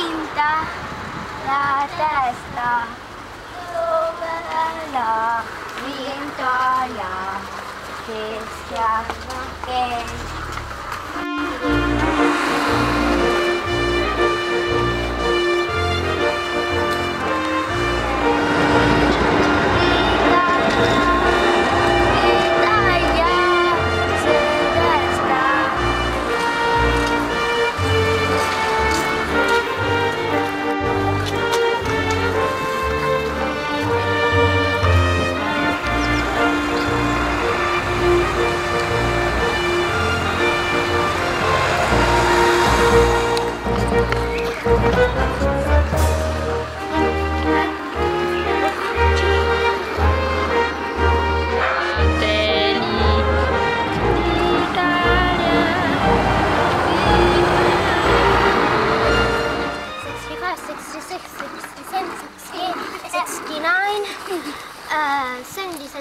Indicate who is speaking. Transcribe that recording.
Speaker 1: pinta la testa. Sobre la che que
Speaker 2: se 千里千